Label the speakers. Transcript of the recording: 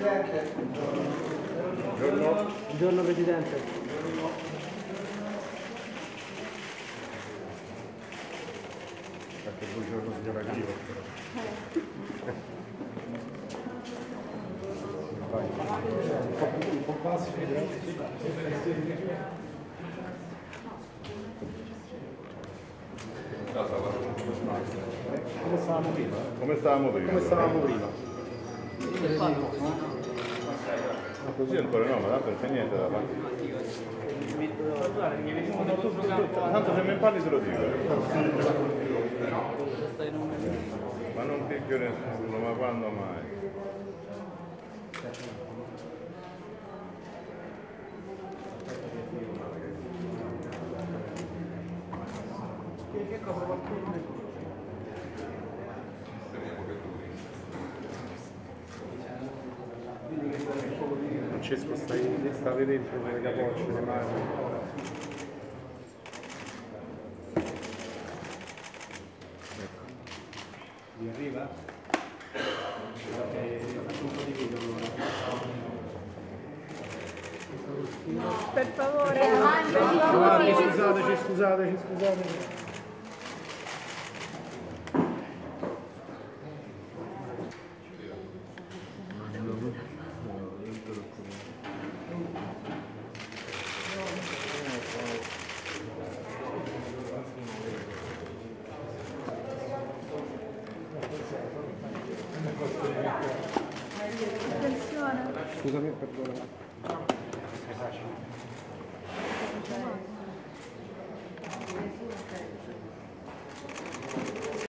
Speaker 1: Presidente.
Speaker 2: Buongiorno.
Speaker 3: Buongiorno Presidente.
Speaker 2: Anche buongiorno signora Glivo. Un po' basso, Come stavamo prima?
Speaker 4: Come stavamo prima?
Speaker 2: Come stavamo prima?
Speaker 4: Ma così ancora no, ma tanto non c'è niente da fare. Tanto se mi parli te lo dico. Ma non picchio nessuno, ma quando mai?
Speaker 2: Francesco stai, state dentro con le capocce, le mani. Vi arriva? Faccio un po' di video
Speaker 5: Per favore, per
Speaker 2: Scusateci, scusateci, scusateci, Scusami, perdona.